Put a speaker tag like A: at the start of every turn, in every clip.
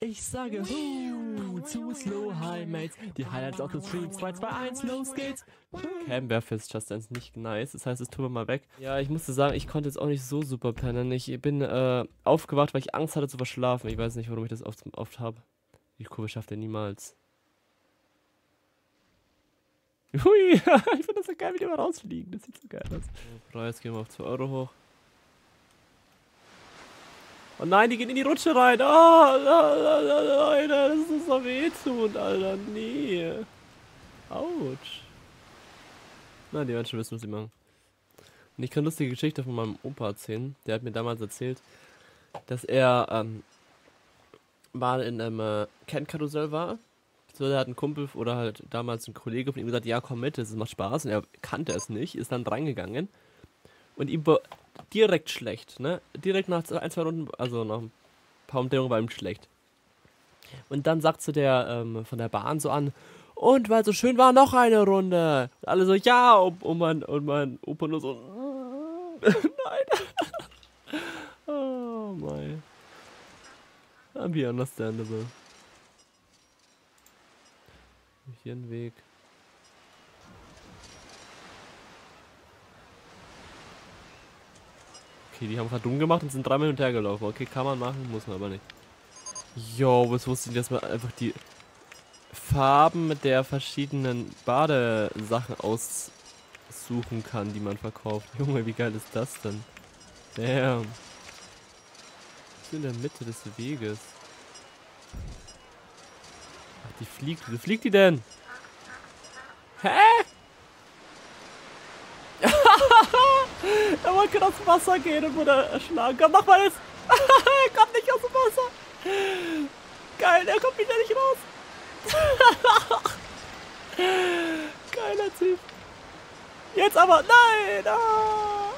A: Ich sage Hu zu Slow High Mates. Die Highlights auf dem Stream 2, 2, 1, los geht's. Camberfish Just Dance nicht nice. Das heißt, es tun wir mal weg. Ja, ich musste sagen, ich konnte jetzt auch nicht so super pennen. Ich bin äh, aufgewacht, weil ich Angst hatte zu verschlafen. Ich weiß nicht, warum ich das oft, oft habe. Die Kurve schafft er niemals. Hui, ich finde das so geil, wie die immer rausfliegen. Das sieht so geil aus. Preis gehen wir auf 2 Euro hoch. Oh nein, die gehen in die Rutsche rein. Oh, Leute, das ist so wehtun, Alter. Nee. Autsch. Na, die werden schon wissen, was sie machen. Und ich kann lustige Geschichte von meinem Opa erzählen. Der hat mir damals erzählt, dass er ähm, mal in einem äh, Kennkarussell war. So, der hat einen Kumpel oder halt damals ein Kollege von ihm gesagt, ja komm mit, das macht Spaß. Und er kannte es nicht, ist dann reingegangen. Und ihm direkt schlecht, ne? Direkt nach ein, zwei Runden, also nach ein paar Umdrehungen war ihm schlecht. Und dann sagt zu der ähm, von der Bahn so an, und weil so schön war, noch eine Runde. Und alle so, ja, und, und, mein, und mein Opa nur so, nein. oh mein. Be understandable. Hier ein Weg. Okay, die haben gerade dumm gemacht und sind dreimal hinterher gelaufen. Okay, kann man machen, muss man aber nicht. Jo, was wusste ich, dass man einfach die Farben der verschiedenen Badesachen aussuchen kann, die man verkauft. Junge, wie geil ist das denn? Damn. Ist in der Mitte des Weges. Ach, die fliegt. Wie fliegt die denn? Hä? Wollte gerade ins Wasser gehen und wurde erschlagen. Komm, mach mal jetzt. er kommt nicht aus dem Wasser. Geil, er kommt wieder nicht raus. Geiler Typ. Jetzt aber. Nein. Ah.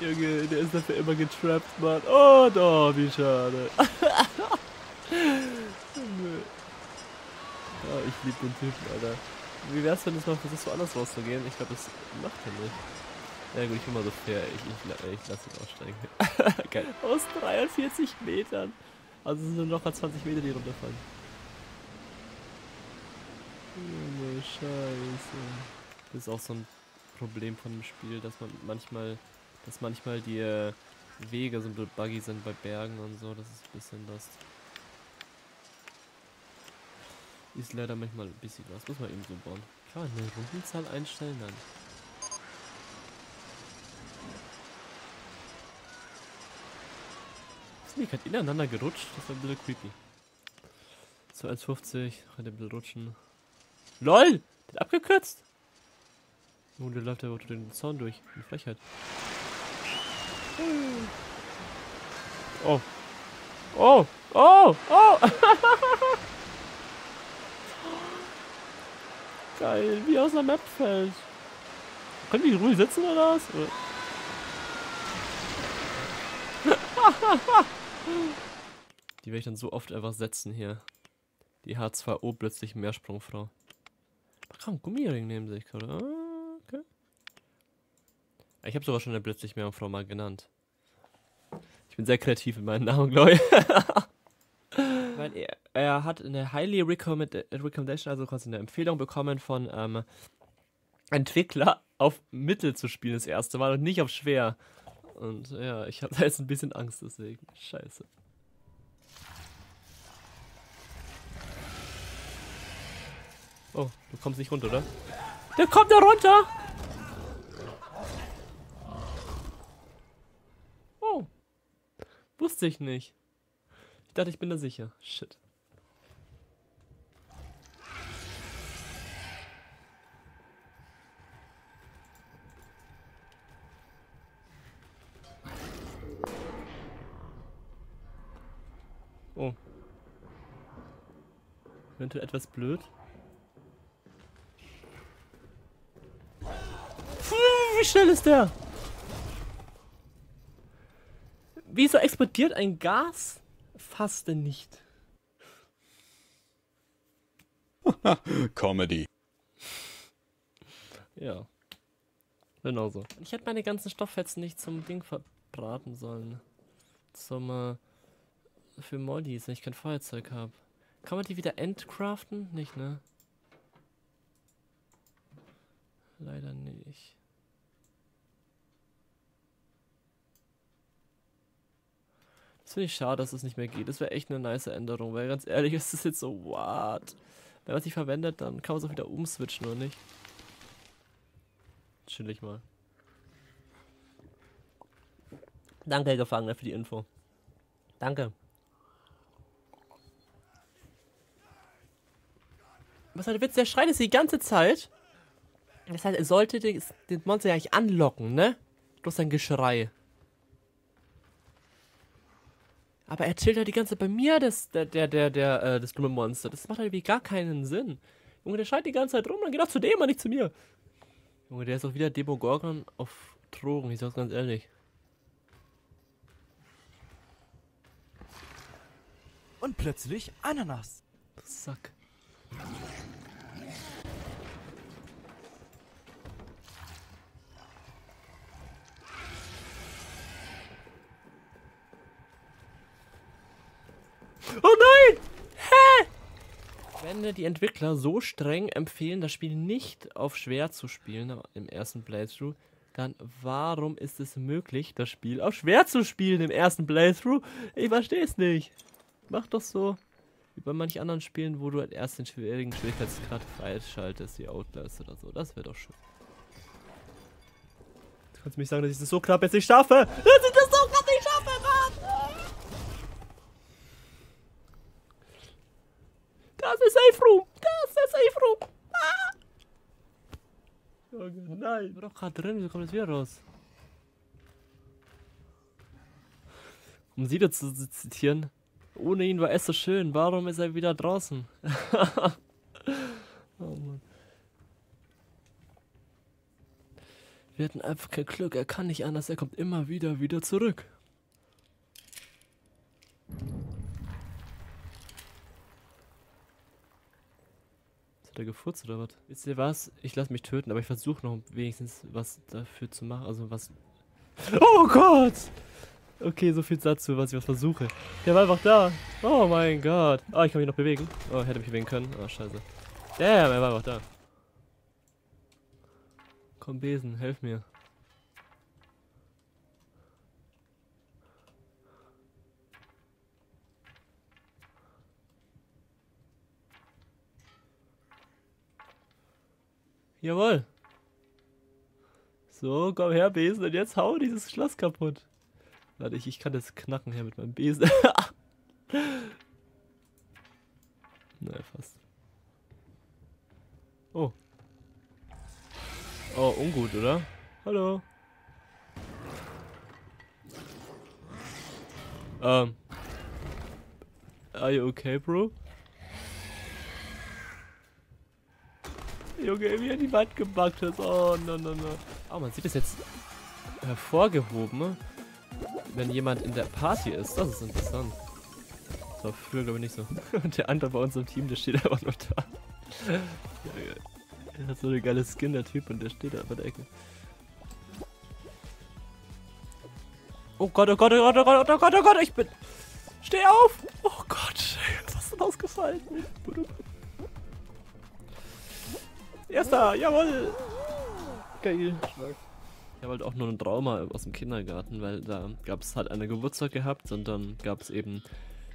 A: Junge, der ist dafür immer getrappt, Mann. Oh, doch, wie schade. oh, ich liebe den Typen, Alter. Wie wär's, wenn es mal versuchst, woanders rauszugehen? Ich glaube, das macht er nicht. Ja gut, ich bin mal so fair. Ich, ich, ich lasse ihn aussteigen. Geil. Aus 43 Metern. Also sind nur noch 20 Meter, die runterfallen. Junge, scheiße. Das ist auch so ein Problem von dem Spiel, dass man manchmal, dass manchmal die äh, Wege so ein buggy sind bei Bergen und so. Das ist ein bisschen das. Ist leider manchmal ein bisschen was. Muss man eben so bauen. Kann man eine Rundenzahl einstellen dann? Sind die gerade ineinander gerutscht? Das war ein bisschen creepy. So 1,50. Kann ein bisschen rutschen. LOL! Der hat abgekürzt! Nun, der läuft unter den Zaun durch. Eine Frechheit. Oh. Oh! Oh! Oh! Geil, wie aus einer Map fällt. Können die ruhig sitzen oder was? die werde ich dann so oft einfach setzen hier. Die H2O plötzlich Meersprungfrau. Komm, Gummiring neben sich. Ah, okay. Ich habe sogar schon eine plötzlich Meerjungfrau mal genannt. Ich bin sehr kreativ in meinen Namen, glaube ich. Weil er, er hat eine highly recommend, recommendation, also quasi eine Empfehlung bekommen von ähm, Entwickler auf Mittel zu spielen das erste Mal und nicht auf schwer. Und ja, ich habe da jetzt ein bisschen Angst deswegen. Scheiße. Oh, du kommst nicht runter, oder? Der kommt da runter! Oh. Wusste ich nicht. Ich dachte, ich bin da sicher. Shit. Eventuell etwas blöd. Wie schnell ist der? Wieso explodiert ein Gas fast denn nicht?
B: Comedy.
A: Ja. Genau so. Ich hätte meine ganzen Stofffetzen nicht zum Ding verbraten sollen. Zum äh, für Mollys, wenn ich kein Feuerzeug habe? Kann man die wieder entcraften? Nicht, ne? Leider nicht. Das finde ich schade, dass es nicht mehr geht. Das wäre echt eine nice Änderung, weil ganz ehrlich ist das jetzt so, what? Wenn man es nicht verwendet, dann kann man es auch wieder umswitchen, oder nicht? Chill ich mal. Danke, Gefangener, für die Info. Danke. Was ist der Witz? Der schreit es die ganze Zeit. Das heißt, er sollte den, den Monster ja nicht anlocken, ne? Durch sein Geschrei. Aber er chillt halt die ganze Zeit bei mir, das, der, der, der, der, äh, das dumme Monster. Das macht halt wie gar keinen Sinn. Junge, der schreit die ganze Zeit rum, dann geht auch zu dem, aber nicht zu mir. Junge, der ist auch wieder Demogorgon auf Drogen, ich sag's ganz ehrlich.
B: Und plötzlich Ananas.
A: Sack. Oh nein! Hä? Wenn die Entwickler so streng empfehlen, das Spiel nicht auf schwer zu spielen im ersten Playthrough, dann warum ist es möglich, das Spiel auf schwer zu spielen im ersten Playthrough? Ich verstehe es nicht. Mach doch so wie bei manchen anderen Spielen, wo du halt erst den schwierigen Schwierigkeitsgrad freischaltest, wie Outlast oder so. Das wäre doch schön. Du kannst mich sagen, dass ich das so knapp jetzt nicht schaffe. Dass ich das so knapp nicht schaffe, Mann! Das ist Safe Room! Das ist Safe Room! Ah! Junge, nein! Ich war doch gerade drin, wieso kommt das wieder raus? Um sie dazu zu zitieren, ohne ihn war es so schön. Warum ist er wieder draußen? oh Mann. Wir hatten einfach kein Glück. Er kann nicht anders. Er kommt immer wieder, wieder zurück. Hat er gefurzt oder was? Wisst ihr was? Ich lasse mich töten, aber ich versuche noch wenigstens was dafür zu machen. Also was... Oh Gott! Okay, so viel dazu, was ich was versuche. Der war einfach da. Oh mein Gott. Oh, ich kann mich noch bewegen. Oh, hätte mich bewegen können. Oh, scheiße. Damn, er war einfach da. Komm, Besen, helf mir. Jawohl. So, komm her, Besen, und jetzt hau dieses Schloss kaputt. Warte, ich, ich kann das knacken hier mit meinem Besen. Nein, fast. Oh. Oh, ungut, oder? Hallo. Ähm. Are you okay, bro? Junge, wie er die Wand gebackt hat. Oh, no, no, no. Oh, man sieht es jetzt hervorgehoben. Wenn jemand in der Party ist. Das ist interessant. Das war früher, glaube ich, nicht so. Und der andere bei uns im Team, der steht einfach nur da. Er hat so eine geile Skin, der Typ, und der steht da bei der Ecke. Oh Gott, oh Gott, oh Gott, oh Gott, oh Gott, oh Gott, ich bin... Steh auf! Oh Gott, was ist denn ausgefallen? Erster, jawohl! Geil. Stark. Ich habe halt auch nur ein Trauma aus dem Kindergarten, weil da gab es halt eine Geburtstag gehabt und dann gab es eben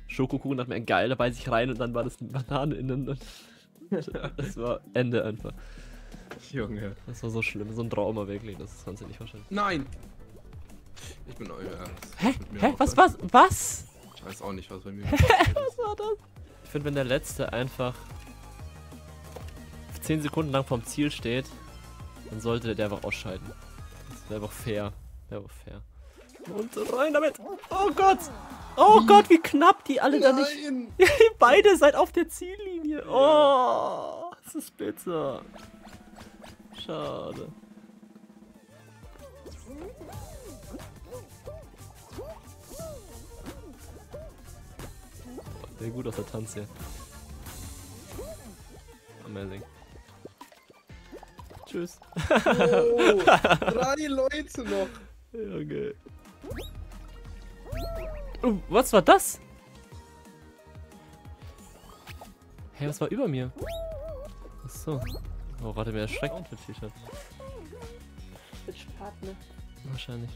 A: Schokokuchen, hat mir ein Geil dabei sich rein und dann war das eine Banane innen und das war Ende einfach.
B: Junge.
A: Das war so schlimm, so ein Trauma wirklich, das kannst du nicht vorstellen.
B: Nein! Ich bin euer
A: Ernst. Hä? Hä? Was, was, was?
B: Ich weiß auch nicht, was bei mir
A: Hä? Was war das? Ich finde, wenn der Letzte einfach 10 Sekunden lang vorm Ziel steht, dann sollte der einfach ausscheiden. Wäre einfach fair. Wäre einfach fair. Und rein damit. Oh Gott. Oh Gott, wie knapp die alle Nein. da nicht. Beide seid auf der Ziellinie. Oh, das ist bitter. Schade. Sehr gut aus der Tanz hier. Amazing. Tschüss.
B: Oh, drei Leute noch.
A: Okay. Oh, was war das? Hey, was war über mir? Achso. Oh, warte, mir erschreckt mit T-Shirt.
C: Switch-Partner.
A: Wahrscheinlich.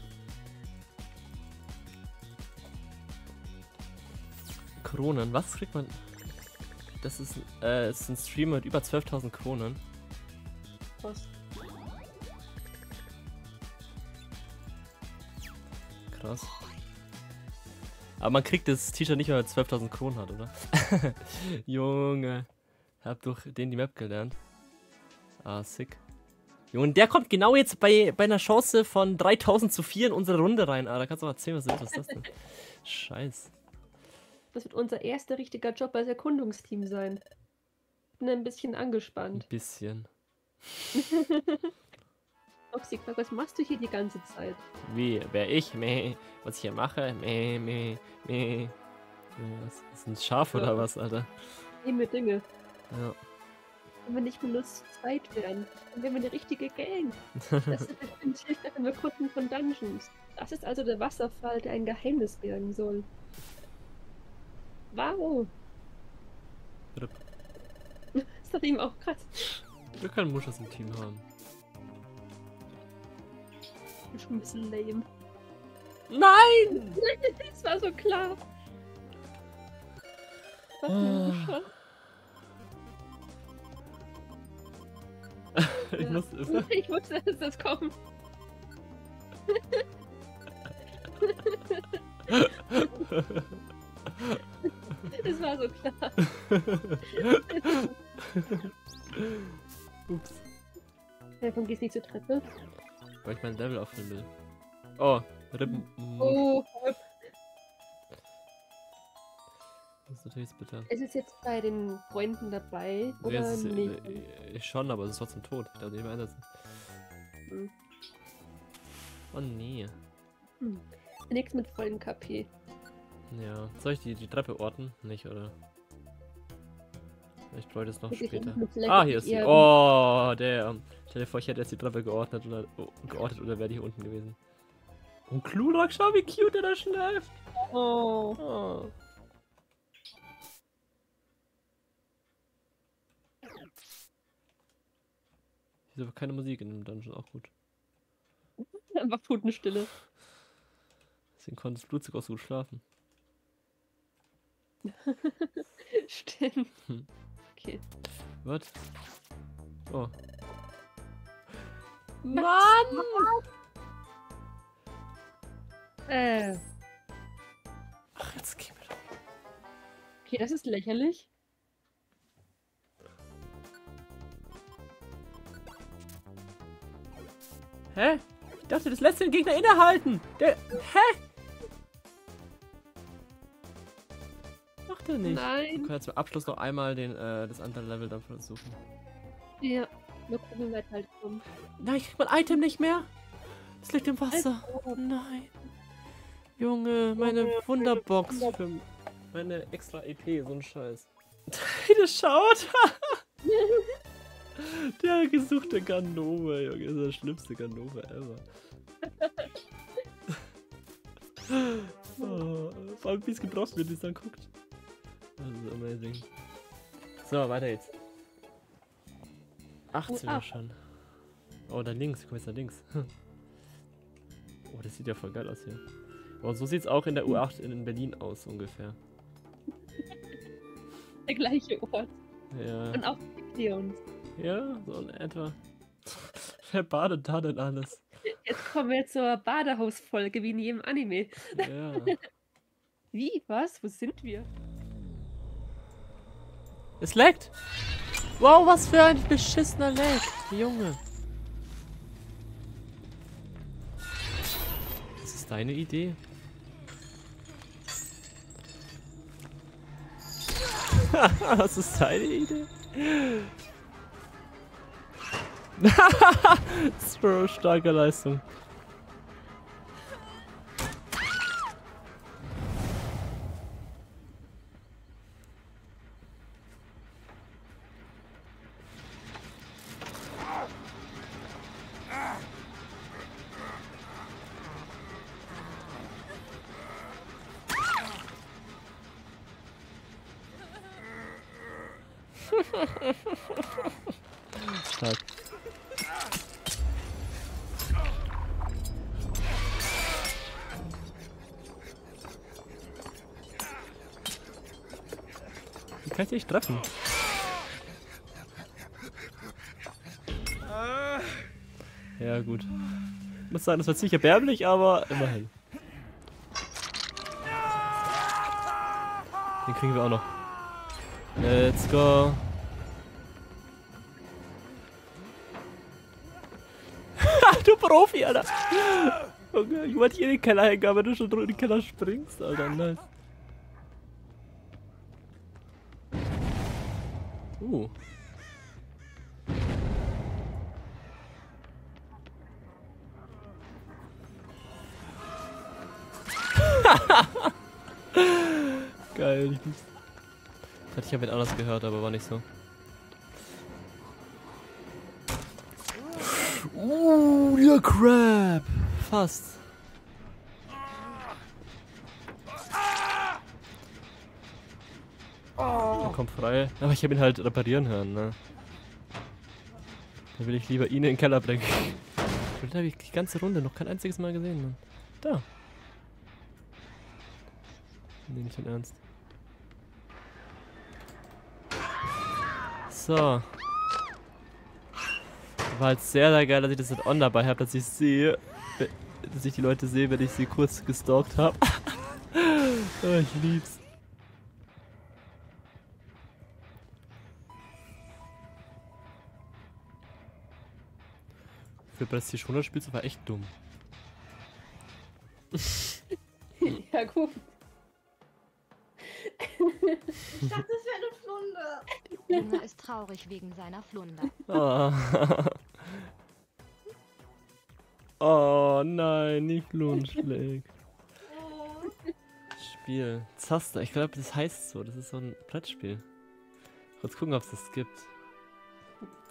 A: Kronen, was kriegt man? Das ist, äh, ist ein Stream mit über 12.000 Kronen.
C: Was?
A: Krass. Aber man kriegt das T-Shirt nicht, weil er 12.000 Kronen hat, oder? Junge. Hab durch den die Map gelernt. Ah, sick. Junge, der kommt genau jetzt bei, bei einer Chance von 3000 zu 4 in unsere Runde rein. Ah, da kannst du mal erzählen, was ist, das denn? Scheiß.
C: Das wird unser erster richtiger Job als Erkundungsteam sein. Bin ein bisschen
A: Ein
C: angespannt.
A: bisschen.
C: Oxy, was machst du hier die ganze Zeit?
A: Wie, wer ich? Meh. Was ich hier mache? Meh, meh, meh. Was ist ein Schaf oder
C: Ja.
A: was, Alter?
C: Nehme Dinge.
A: Ja.
C: Wenn wir nicht zu zweit wären, dann wären wir eine richtige Gang. Das ist definitiv nach dem Erkunden von Dungeons. Das ist also der Wasserfall, der ein Geheimnis bergen soll. Wow! Ist doch eben auch krass.
A: Wir können Muschas im Team haben.
C: Ist schon ein bisschen lame.
A: Nein!
C: Das war so klar. Was
A: Ah.
C: Muscha?
A: Ich
C: Ja.
A: muss.
C: Ich wusste, dass das kommt. Es war so klar.
A: Ups.
C: Ja, Warum gehst du nicht zur Treppe?
A: Weil ich mein Level auffüllen will. Oh, Rippen.
C: Oh,
A: Das ist natürlich bitter.
C: ist es jetzt bei den Freunden dabei
A: Nee,
C: oder
A: es ist,
C: nicht?
A: äh, äh, schon, aber es ist trotzdem tot. Ich darf nicht mehr einsetzen.
C: Hm.
A: Oh nee.
C: Nix mit vollem KP.
A: Ja. Soll ich die, die Treppe orten? Nicht, oder? Ich bräuchte es noch
C: ich
A: später.
C: vielleicht
A: Ah, hier ist sie. Oh, der. Stell dir vor, ich hätte jetzt die Treppe geordnet oder oh, geortet oder wäre die hier unten gewesen. Und Klurak, schau, wie cute er da schläft.
C: Oh.
A: Oh. Hier ist aber keine Musik in dem Dungeon, auch gut.
C: Einfach Totenstille.
A: Deswegen konnte das Blutzug auch so gut schlafen.
C: Stimmt.
A: Hm.
C: Okay.
A: Was? Oh.
C: Mann! Äh,
A: Ach, jetzt geh mir doch.
C: okay, das ist lächerlich.
A: Hä? Ich dachte, das lässt den Gegner innehalten. Der. Hä? Er nicht. Wir
C: Nein.
A: können zum Abschluss noch einmal den, äh, das andere Level dann versuchen.
C: Ja. Mal gucken, weit halt kommt.
A: Nein, ich krieg mein Item nicht mehr. Es liegt im Wasser.
C: Also,
A: Nein. Junge, meine Wunderbox
C: Wunder-
A: für meine extra EP, so ein Scheiß. Das schaut. Der gesuchte Ganove, Junge, das ist der schlimmste Ganove ever. oh, vor allem, wie es gebraucht wird, wie es dann guckt. Das ist amazing. So, weiter jetzt. 18
C: ab.
A: schon. Oh, da links, komm jetzt da links. Oh, das sieht ja voll geil aus hier. Oh, so sieht's auch in der U8 in Berlin aus, ungefähr.
C: der gleiche Ort.
A: Ja.
C: Und auch Leons.
A: Ja, so in etwa. Wer badet da denn alles?
C: Jetzt kommen wir zur Badehausfolge wie in jedem Anime.
A: Ja.
C: Wie? Was? Wo sind wir?
A: Es leckt! Wow, was für ein beschissener Lag, Junge. Das ist deine Idee? Was ist deine Idee? so starke Leistung. Stark. Kann ich dich treffen? Ja, gut. Ich muss sagen, das war ziemlich erbärmlich, aber immerhin. Den kriegen wir auch noch. Let's go. du Profi, Alter. Junge, ich wollte hier in den Keller hängen, aber du schon in den Keller springst, Alter, nice. Uh. Geil, ich lieb's. Hatte ich ja mit anders gehört, aber war nicht so. Uh, der Crab. Fast. Er kommt frei. Aber ich habe ihn halt reparieren hören, ne? Dann will ich lieber ihn in den Keller bringen. Den habe ich die ganze Runde noch kein einziges Mal gesehen, Mann. Da. Nee, nicht im Ernst. So. War halt sehr, sehr geil, dass ich das in On dabei habe, dass ich sehe, dass ich die Leute sehe, wenn ich sie kurz gestalkt habe. oh, ich lieb's. Für Prestige 100 spielst du war echt dumm.
C: ja, gut.
D: Ich dachte, es wäre eine Flunder.
E: Junge ist traurig wegen seiner Flunder.
A: Oh. oh nein, nicht Lohnschläg.
D: Oh,
A: Spiel. Zaster, ich glaube, das heißt so. Das ist so ein Brettspiel. Kurz gucken, ob es das gibt.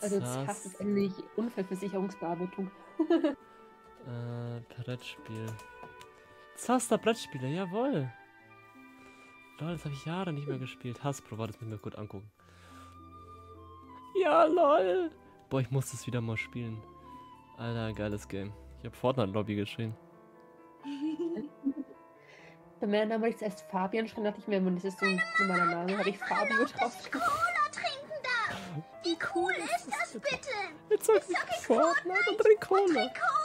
C: Also
A: Zas-
C: das ist endlich Unfallversicherungsbearbeitung.
A: Äh, Brettspiel. Zaster Brettspiele, jawohl. Lol, das habe ich Jahre nicht mehr gespielt. Hasbro, war das mit mir gut angucken. Ja, lol. Boah, ich muss das wieder mal spielen. Alter, geiles Game. Ich habe Fortnite Lobby geschrien.
C: Bei meinem Namen wollte ich zuerst Fabian schreiben, dachte ich mir, das ist so ein normaler Name, habe ich Fabio drauf.
D: Cola trinken darf. Wie cool ist das bitte?
A: Jetzt sag ich Fortnite und trink Cola.
D: Cola.